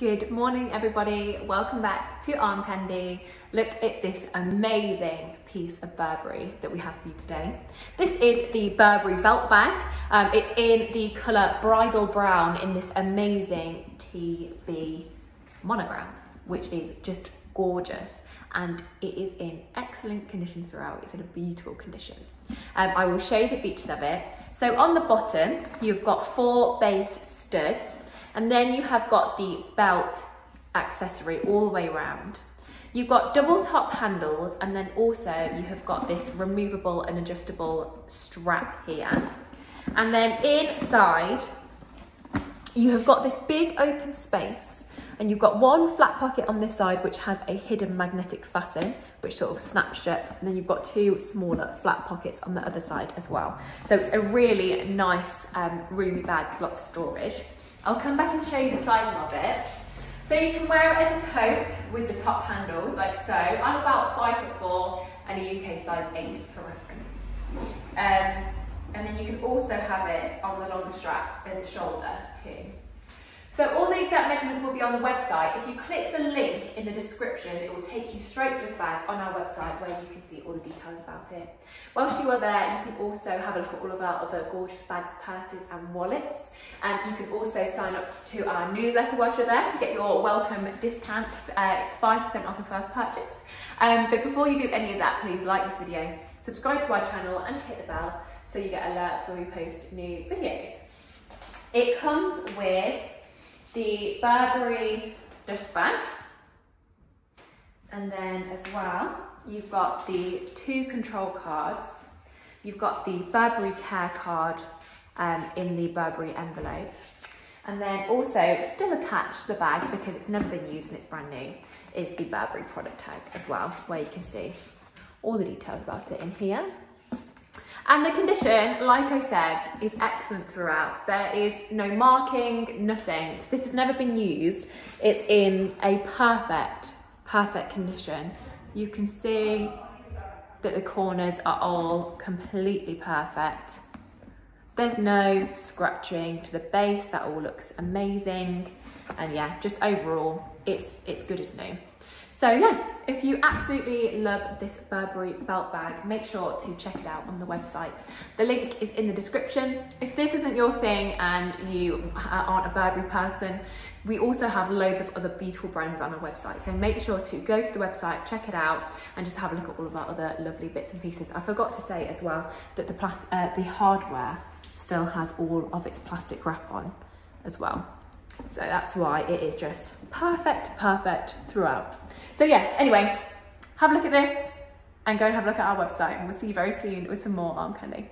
Good morning everybody, welcome back to Arm Candy. Look at this amazing piece of Burberry that we have for you today. This is the Burberry belt bag. Um, it's in the colour bridle brown in this amazing TB monogram, which is just gorgeous and it is in excellent condition throughout. It's in a beautiful condition. Um, I will show you the features of it. So on the bottom, you've got four base studs and then you have got the belt accessory all the way around. You've got double top handles and then also you have got this removable and adjustable strap here. And then inside, you have got this big open space and you've got one flat pocket on this side which has a hidden magnetic fasten which sort of snaps shut and then you've got two smaller flat pockets on the other side as well. So it's a really nice um, roomy bag lots of storage. I'll come back and show you the sizing of it. So you can wear it as a tote with the top handles, like so. I'm about five foot four and a UK size eight for reference. Um, and then you can also have it on the longer strap as a shoulder too. So all the exact measurements will be on the website. If you click the link in the description, it will take you straight to this bag on our website where you can see all the details about it. Whilst you are there, you can also have a look at all of our other gorgeous bags, purses and wallets. And you can also sign up to our newsletter whilst you're there to get your welcome discount. Uh, it's 5% off your first purchase. Um, but before you do any of that, please like this video, subscribe to our channel and hit the bell so you get alerts when we post new videos. It comes with the Burberry dust bag. And then as well, you've got the two control cards. You've got the Burberry Care card um, in the Burberry envelope. And then also still attached to the bag because it's never been used and it's brand new is the Burberry product tag as well, where you can see all the details about it in here. And the condition, like I said, is excellent throughout. There is no marking, nothing. This has never been used. It's in a perfect, perfect condition. You can see that the corners are all completely perfect. There's no scratching to the base, that all looks amazing. And yeah, just overall, it's, it's good as new. So yeah, if you absolutely love this Burberry belt bag, make sure to check it out on the website. The link is in the description. If this isn't your thing and you aren't a Burberry person, we also have loads of other beautiful brands on our website. So make sure to go to the website, check it out, and just have a look at all of our other lovely bits and pieces. I forgot to say as well that the, uh, the hardware still has all of its plastic wrap on as well. So that's why it is just perfect, perfect throughout. So yeah, anyway, have a look at this and go and have a look at our website and we'll see you very soon with some more arm candy.